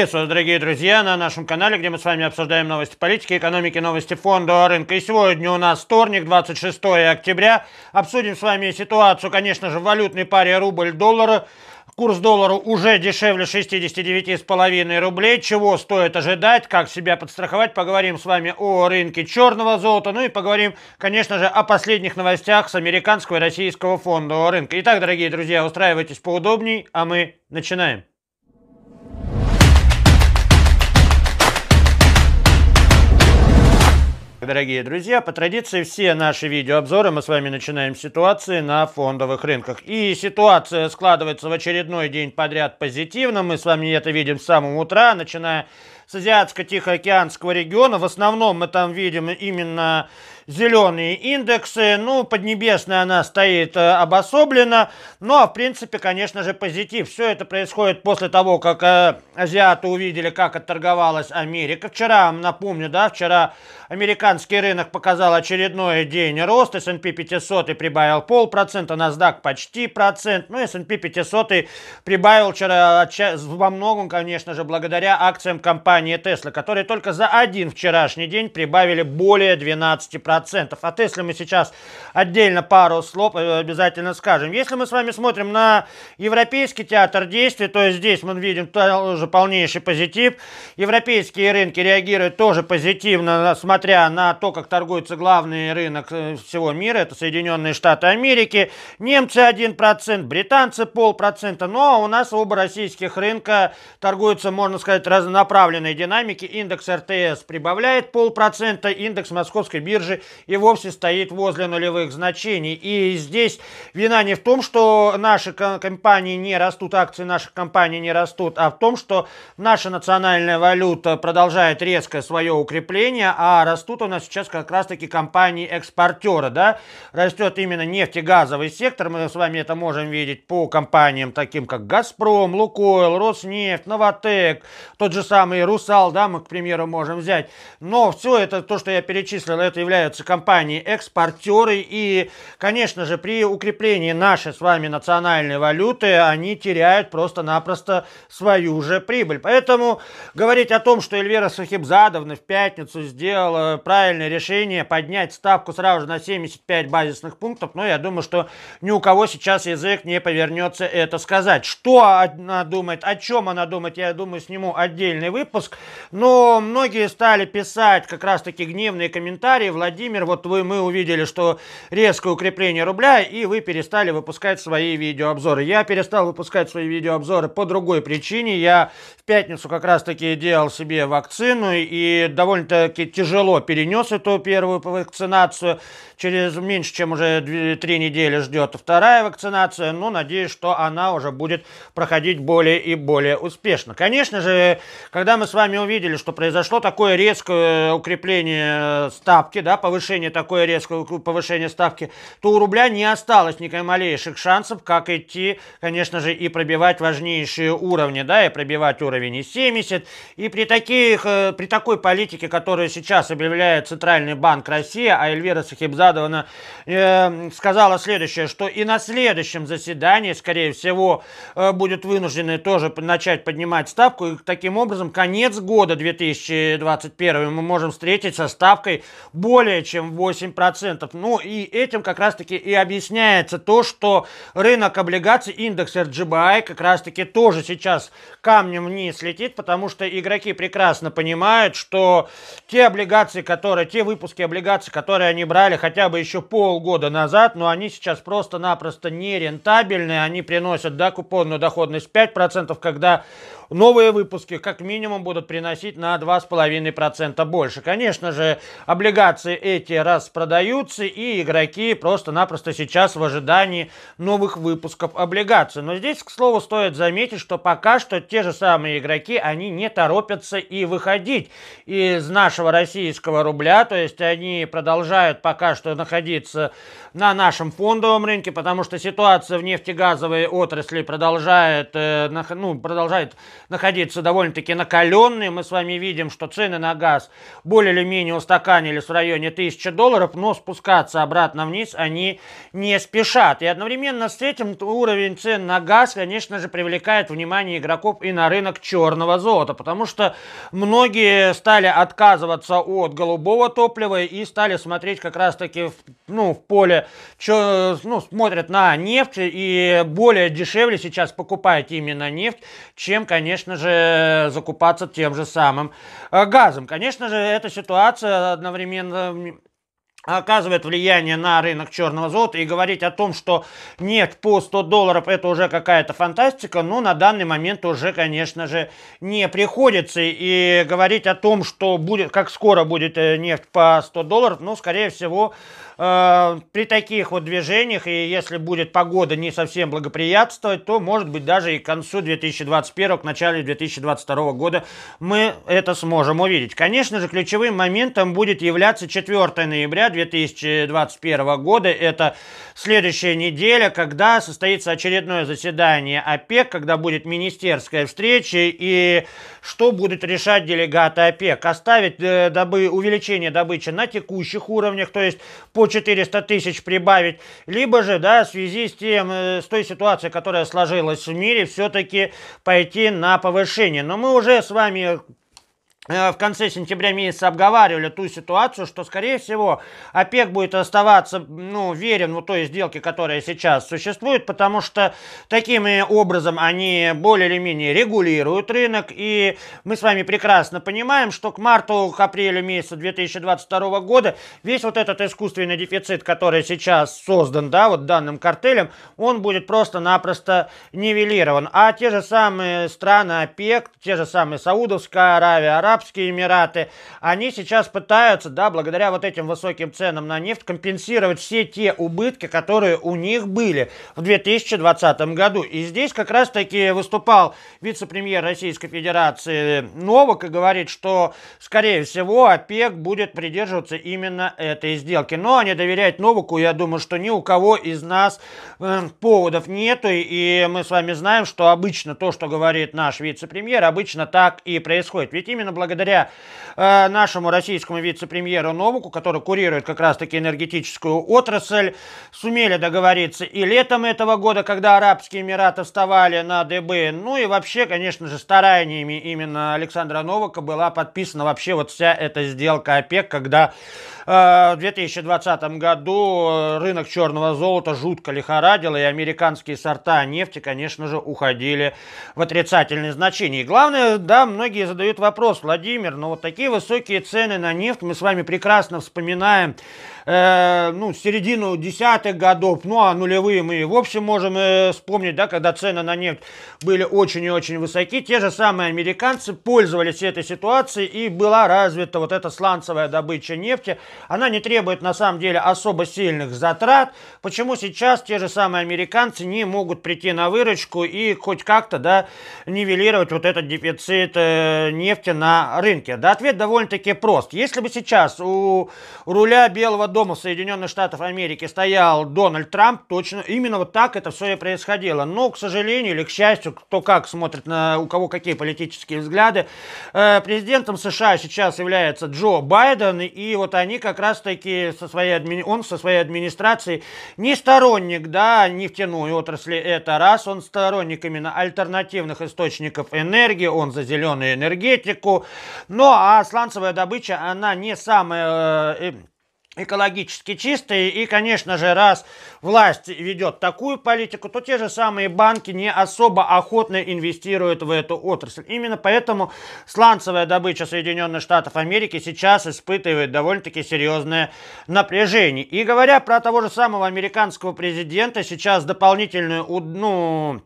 Приветствую, дорогие друзья, на нашем канале, где мы с вами обсуждаем новости политики, экономики, новости фондового рынка. И сегодня у нас вторник, 26 октября. Обсудим с вами ситуацию, конечно же, в валютной паре рубль-доллара. Курс доллара уже дешевле 69,5 рублей. Чего стоит ожидать, как себя подстраховать. Поговорим с вами о рынке черного золота. Ну и поговорим, конечно же, о последних новостях с американского и российского фондового рынка. Итак, дорогие друзья, устраивайтесь поудобней, а мы начинаем. Дорогие друзья, по традиции все наши видеообзоры мы с вами начинаем с ситуации на фондовых рынках. И ситуация складывается в очередной день подряд позитивно. Мы с вами это видим с самого утра, начиная с Азиатско-Тихоокеанского региона. В основном мы там видим именно зеленые индексы. Ну, Поднебесная она стоит э, обособленно. Но, в принципе, конечно же, позитив. Все это происходит после того, как э, азиаты увидели, как отторговалась Америка. Вчера, напомню, да, вчера американский рынок показал очередной день рост. S&P 500 прибавил полпроцента, NASDAQ почти процент. Ну, S&P 500 прибавил вчера во многом, конечно же, благодаря акциям компании Tesla, которые только за один вчерашний день прибавили более 12%. 10%. О Тесле мы сейчас отдельно пару слов э, обязательно скажем. Если мы с вами смотрим на европейский театр действий, то есть здесь мы видим тоже полнейший позитив. Европейские рынки реагируют тоже позитивно, смотря на то, как торгуется главный рынок э, всего мира, это Соединенные Штаты Америки. Немцы 1%, британцы полпроцента, но у нас оба российских рынка торгуются, можно сказать, разнонаправленной динамики. Индекс РТС прибавляет полпроцента, индекс московской биржи и вовсе стоит возле нулевых значений. И здесь вина не в том, что наши компании не растут, акции наших компаний не растут, а в том, что наша национальная валюта продолжает резкое свое укрепление, а растут у нас сейчас как раз-таки компании-экспортеры, да, растет именно нефтегазовый сектор, мы с вами это можем видеть по компаниям таким, как «Газпром», «Лукойл», «Роснефть», «Новотек», тот же самый «Русал», да, мы, к примеру, можем взять. Но все это, то, что я перечислил, это является являются компании-экспортеры. И, конечно же, при укреплении нашей с вами национальной валюты они теряют просто-напросто свою же прибыль. Поэтому говорить о том, что Эльвира Сахибзадовна в пятницу сделала правильное решение поднять ставку сразу же на 75 базисных пунктов, но я думаю, что ни у кого сейчас язык не повернется это сказать. Что она думает, о чем она думает, я думаю, сниму отдельный выпуск. Но многие стали писать как раз-таки гневные комментарии. Владимир Владимир, вот вы, мы увидели, что резкое укрепление рубля, и вы перестали выпускать свои видеообзоры. Я перестал выпускать свои видеообзоры по другой причине. Я в пятницу как раз-таки делал себе вакцину, и довольно-таки тяжело перенес эту первую вакцинацию. Через меньше, чем уже три недели ждет вторая вакцинация. Ну, надеюсь, что она уже будет проходить более и более успешно. Конечно же, когда мы с вами увидели, что произошло такое резкое укрепление ставки, да, повышение, такое резкое повышение ставки, то у рубля не осталось ни малейших шансов, как идти, конечно же, и пробивать важнейшие уровни, да, и пробивать уровень и 70. И при, таких, э, при такой политике, которую сейчас объявляет Центральный банк России, а Эльвира Сахибзадовна э, сказала следующее, что и на следующем заседании, скорее всего, э, будет вынуждены тоже начать поднимать ставку, и таким образом конец года 2021 мы можем встретить со ставкой более более чем 8%. Ну и этим как раз-таки и объясняется то, что рынок облигаций, индекс RGBI как раз-таки тоже сейчас камнем вниз летит, потому что игроки прекрасно понимают, что те облигации, которые, те выпуски облигаций, которые они брали хотя бы еще полгода назад, но они сейчас просто-напросто нерентабельные, они приносят да, купонную доходность 5%, когда новые выпуски как минимум будут приносить на 2,5% больше. Конечно же, облигации эти распродаются, и игроки просто-напросто сейчас в ожидании новых выпусков облигаций. Но здесь, к слову, стоит заметить, что пока что те же самые игроки, они не торопятся и выходить из нашего российского рубля, то есть они продолжают пока что находиться на нашем фондовом рынке, потому что ситуация в нефтегазовой отрасли продолжает, э, ну, продолжает находиться довольно-таки накаленной. Мы с вами видим, что цены на газ более или менее устаканились в районе 1000 долларов, но спускаться обратно вниз они не спешат. И одновременно с этим уровень цен на газ, конечно же, привлекает внимание игроков и на рынок черного золота, потому что многие стали отказываться от голубого топлива и стали смотреть как раз-таки ну, в поле, чё, ну, смотрят на нефть и более дешевле сейчас покупать именно нефть, чем, конечно же, закупаться тем же самым э, газом. Конечно же, эта ситуация одновременно оказывает влияние на рынок черного золота и говорить о том, что нефть по 100 долларов это уже какая-то фантастика, ну, на данный момент уже, конечно же, не приходится. И говорить о том, что будет, как скоро будет э, нефть по 100 долларов, ну, скорее всего, Э, при таких вот движениях, и если будет погода не совсем благоприятствовать, то, может быть, даже и к концу 2021, к началу 2022 года мы это сможем увидеть. Конечно же, ключевым моментом будет являться 4 ноября 2021 года. Это следующая неделя, когда состоится очередное заседание ОПЕК, когда будет министерская встреча, и что будут решать делегаты ОПЕК? Оставить э, добы, увеличение добычи на текущих уровнях, то есть по 400 тысяч прибавить, либо же, да, в связи с тем, э, с той ситуацией, которая сложилась в мире, все-таки пойти на повышение. Но мы уже с вами в конце сентября месяца обговаривали ту ситуацию, что, скорее всего, ОПЕК будет оставаться ну, верен в той сделке, которая сейчас существует, потому что таким образом они более или менее регулируют рынок, и мы с вами прекрасно понимаем, что к марту, к апрелю месяца 2022 года весь вот этот искусственный дефицит, который сейчас создан, да, вот данным картелем, он будет просто-напросто нивелирован. А те же самые страны ОПЕК, те же самые Саудовская Аравия, Арабская Арабские Эмираты, они сейчас пытаются, да, благодаря вот этим высоким ценам на нефть, компенсировать все те убытки, которые у них были в 2020 году. И здесь как раз-таки выступал вице-премьер Российской Федерации Новак и говорит, что, скорее всего, ОПЕК будет придерживаться именно этой сделки. Но не доверять Новаку, я думаю, что ни у кого из нас э, поводов нету. И мы с вами знаем, что обычно то, что говорит наш вице-премьер, обычно так и происходит. Ведь именно благодаря э, нашему российскому вице-премьеру Новуку, который курирует как раз-таки энергетическую отрасль, сумели договориться и летом этого года, когда Арабские Эмираты вставали на ДБ, ну и вообще, конечно же, стараниями именно Александра Новака была подписана вообще вот вся эта сделка ОПЕК, когда Э, в 2020 году э, рынок черного золота жутко лихорадил, и американские сорта нефти, конечно же, уходили в отрицательные значения. И главное, да, многие задают вопрос, Владимир, но вот такие высокие цены на нефть мы с вами прекрасно вспоминаем э, ну, середину десятых годов, ну, а нулевые мы, в общем, можем э, вспомнить, да, когда цены на нефть были очень и очень высоки. Те же самые американцы пользовались этой ситуацией, и была развита вот эта сланцевая добыча нефти. Она не требует, на самом деле, особо сильных затрат. Почему сейчас те же самые американцы не могут прийти на выручку и хоть как-то, да, нивелировать вот этот дефицит э, нефти на рынке? Да, ответ довольно-таки прост. Если бы сейчас у руля Белого дома Соединенных Штатов Америки стоял Дональд Трамп, точно именно вот так это все и происходило. Но, к сожалению или к счастью, кто как смотрит на у кого какие политические взгляды, э, президентом США сейчас является Джо Байден, и вот они как раз-таки со своей адми... он со своей администрацией не сторонник, да, нефтяной отрасли, это раз, он сторонник именно альтернативных источников энергии, он за зеленую энергетику, ну а сланцевая добыча, она не самая э, экологически чистые. И, конечно же, раз власть ведет такую политику, то те же самые банки не особо охотно инвестируют в эту отрасль. Именно поэтому сланцевая добыча Соединенных Штатов Америки сейчас испытывает довольно-таки серьезное напряжение. И говоря про того же самого американского президента, сейчас дополнительную, ну,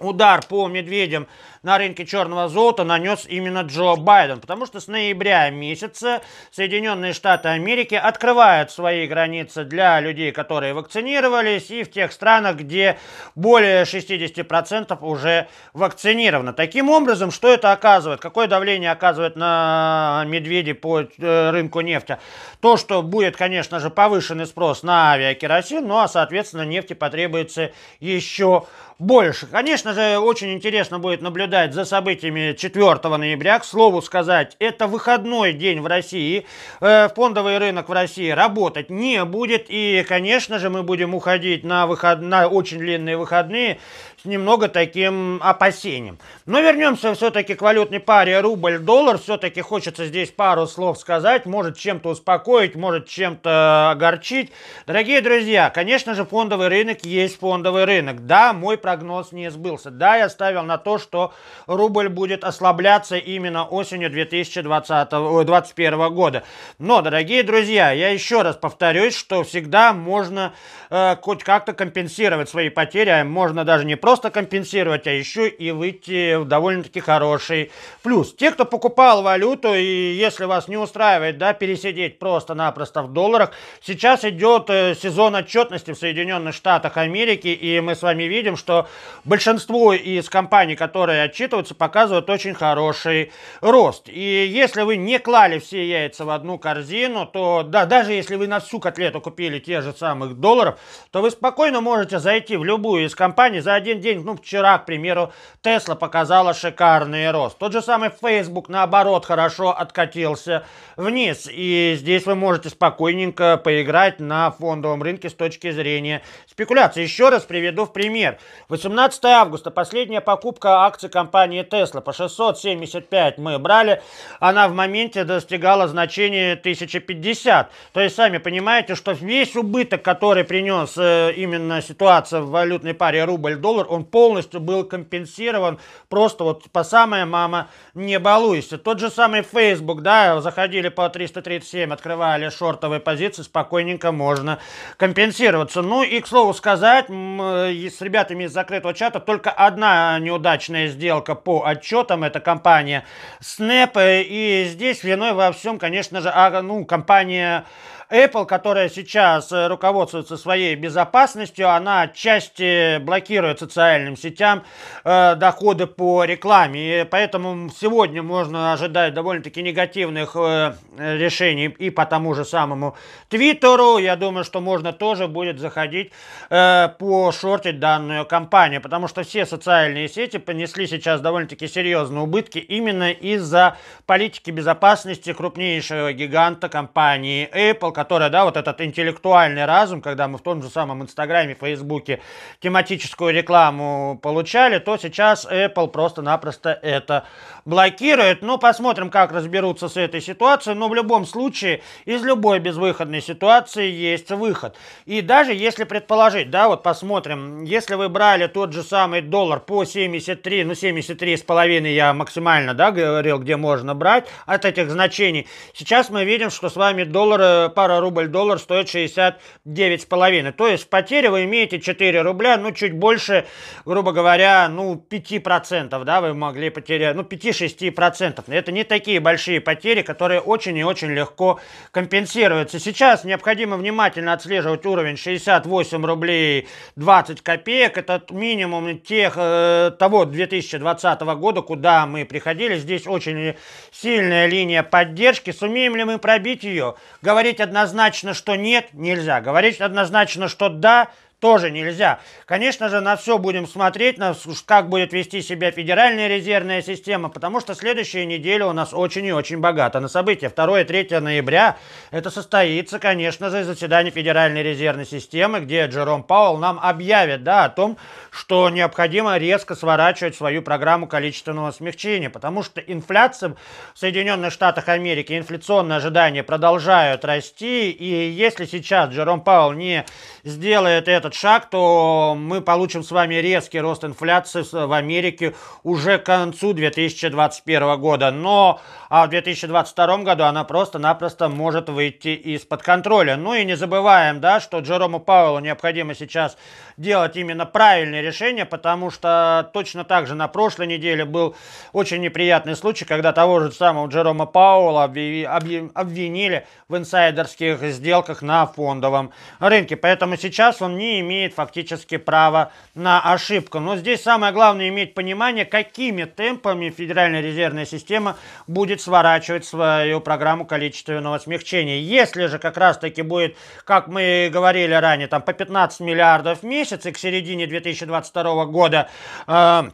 удар по медведям на рынке черного золота нанес именно Джо Байден, потому что с ноября месяца Соединенные Штаты Америки открывают свои границы для людей, которые вакцинировались, и в тех странах, где более 60% уже вакцинировано. Таким образом, что это оказывает? Какое давление оказывает на медведей по э, рынку нефти? То, что будет, конечно же, повышенный спрос на авиакеросин, ну а, соответственно, нефти потребуется еще больше. Конечно же, очень интересно будет наблюдать наблюдать за событиями 4 ноября. К слову сказать, это выходной день в России. Э, фондовый рынок в России работать не будет. И, конечно же, мы будем уходить на, выход... на очень длинные выходные с немного таким опасением. Но вернемся все-таки к валютной паре рубль-доллар. Все-таки хочется здесь пару слов сказать. Может чем-то успокоить, может чем-то огорчить. Дорогие друзья, конечно же, фондовый рынок есть фондовый рынок. Да, мой прогноз не сбылся. Да, я ставил на то, что рубль будет ослабляться именно осенью 2021 года. Но, дорогие друзья, я еще раз повторюсь, что всегда можно э, хоть как-то компенсировать свои потери, а можно даже не просто компенсировать, а еще и выйти в довольно-таки хороший плюс. Те, кто покупал валюту, и если вас не устраивает, да, пересидеть просто-напросто в долларах, сейчас идет э, сезон отчетности в Соединенных Штатах Америки, и мы с вами видим, что большинство из компаний, которые отчитываются, показывают очень хороший рост. И если вы не клали все яйца в одну корзину, то да, даже если вы на всю котлету купили те же самых долларов, то вы спокойно можете зайти в любую из компаний за один день. Ну, вчера, к примеру, Тесла показала шикарный рост. Тот же самый Facebook, наоборот, хорошо откатился вниз. И здесь вы можете спокойненько поиграть на фондовом рынке с точки зрения спекуляции. Еще раз приведу в пример. 18 августа, последняя покупка акций компании Tesla по 675 мы брали. Она в моменте достигала значения 1050. То есть, сами понимаете, что весь убыток, который принес э, именно ситуация в валютной паре рубль-доллар, он полностью был компенсирован. Просто вот по самая мама не балуйся. Тот же самый Facebook, да, заходили по 337, открывали шортовые позиции, спокойненько можно компенсироваться. Ну и, к слову сказать, с ребятами из закрытого чата только одна неудачная сделка по отчетам, это компания Snap, и здесь виной во всем, конечно же, а, ну, компания Apple, которая сейчас э, руководствуется своей безопасностью, она отчасти блокирует социальным сетям э, доходы по рекламе. И поэтому сегодня можно ожидать довольно-таки негативных э, решений и по тому же самому Твиттеру. Я думаю, что можно тоже будет заходить э, пошортить данную компанию, потому что все социальные сети понесли сейчас довольно-таки серьезные убытки именно из-за политики безопасности крупнейшего гиганта компании Apple, которая, да, вот этот интеллектуальный разум, когда мы в том же самом Инстаграме, Фейсбуке тематическую рекламу получали, то сейчас Apple просто-напросто это блокирует. Ну, посмотрим, как разберутся с этой ситуацией. Но в любом случае, из любой безвыходной ситуации есть выход. И даже если предположить, да, вот посмотрим, если вы брали тот же самый доллар по 73, ну, 73 с половиной я максимально, да, говорил, где можно брать от этих значений. Сейчас мы видим, что с вами доллар, э, пара рубль-доллар стоит 69,5. То есть в потере вы имеете 4 рубля, ну чуть больше, грубо говоря, ну 5%, да, вы могли потерять, ну 5-6%. Это не такие большие потери, которые очень и очень легко компенсируются. Сейчас необходимо внимательно отслеживать уровень 68 рублей 20 копеек. Это минимум тех, э, того 2020 года, куда мы приходили. Здесь очень сильная линия поддержки. Сумеем ли мы пробить ее? Говорить однозначно однозначно, что нет, нельзя. Говорить однозначно, что да, тоже нельзя. Конечно же, на все будем смотреть, на как будет вести себя Федеральная резервная система, потому что следующая неделя у нас очень и очень богата на события. 2 и 3 ноября это состоится, конечно же, заседание Федеральной резервной системы, где Джером Пауэлл нам объявит да, о том, что необходимо резко сворачивать свою программу количественного смягчения, потому что инфляция в Соединенных Штатах Америки, инфляционные ожидания продолжают расти, и если сейчас Джером Пауэлл не сделает это этот шаг, то мы получим с вами резкий рост инфляции в Америке уже к концу 2021 года. Но а в 2022 году она просто-напросто может выйти из-под контроля. Ну и не забываем, да, что Джерому Пауэллу необходимо сейчас делать именно правильные решения, потому что точно так же на прошлой неделе был очень неприятный случай, когда того же самого Джерома Пауэлла обвинили в инсайдерских сделках на фондовом рынке. Поэтому сейчас он не имеет фактически права на ошибку. Но здесь самое главное иметь понимание, какими темпами Федеральная резервная система будет сворачивать свою программу количественного смягчения. Если же как раз таки будет, как мы говорили ранее, там по 15 миллиардов в месяц и к середине 2022 года э,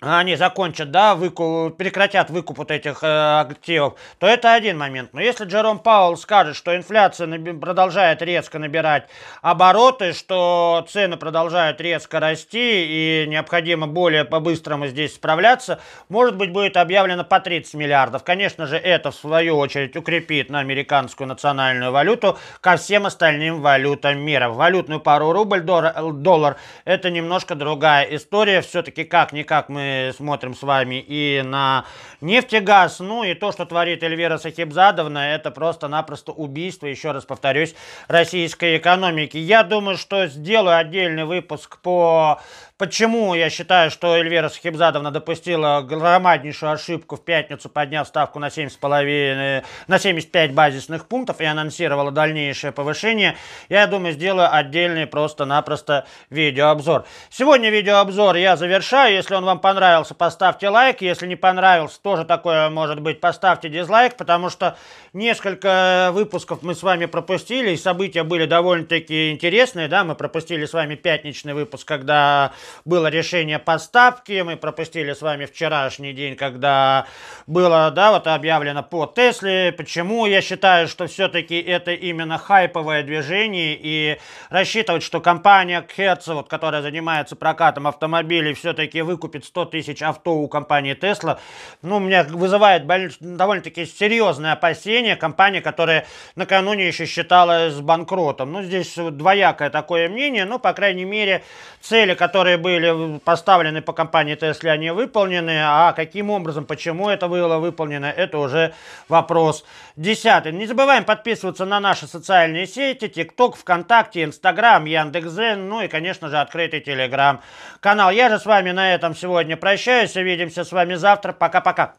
они закончат, да, выкуп, прекратят выкуп вот этих э, активов, то это один момент. Но если Джером Пауэлл скажет, что инфляция продолжает резко набирать обороты, что цены продолжают резко расти и необходимо более по-быстрому здесь справляться, может быть, будет объявлено по 30 миллиардов. Конечно же, это в свою очередь укрепит на американскую национальную валюту ко всем остальным валютам мира. В валютную пару рубль-доллар это немножко другая история. Все-таки как-никак мы смотрим с вами и на нефтегаз, ну и то, что творит Эльвира Сахибзадовна, это просто-напросто убийство, еще раз повторюсь, российской экономики. Я думаю, что сделаю отдельный выпуск по Почему я считаю, что Эльвира Сахибзадовна допустила громаднейшую ошибку в пятницу, подняв ставку на 7,5, на 75 базисных пунктов и анонсировала дальнейшее повышение, я думаю, сделаю отдельный просто-напросто видеообзор. Сегодня видеообзор я завершаю. Если он вам понравился, поставьте лайк. Если не понравился, тоже такое может быть, поставьте дизлайк, потому что несколько выпусков мы с вами пропустили, и события были довольно-таки интересные, да, мы пропустили с вами пятничный выпуск, когда было решение поставки. Мы пропустили с вами вчерашний день, когда было, да, вот объявлено по Тесле. Почему я считаю, что все-таки это именно хайповое движение и рассчитывать, что компания Hertz, вот, которая занимается прокатом автомобилей, все-таки выкупит 100 тысяч авто у компании Tesla, ну, меня вызывает довольно-таки серьезное опасение. Компания, которая накануне еще считалась банкротом. Ну, здесь двоякое такое мнение, но, по крайней мере, цели, которые были поставлены по компании Tesla, они выполнены, а каким образом, почему это было выполнено, это уже вопрос десятый. Не забываем подписываться на наши социальные сети, ТикТок, ВКонтакте, Инстаграм, Яндекс.Зен, ну и, конечно же, открытый Телеграм канал. Я же с вами на этом сегодня прощаюсь, увидимся с вами завтра. Пока-пока.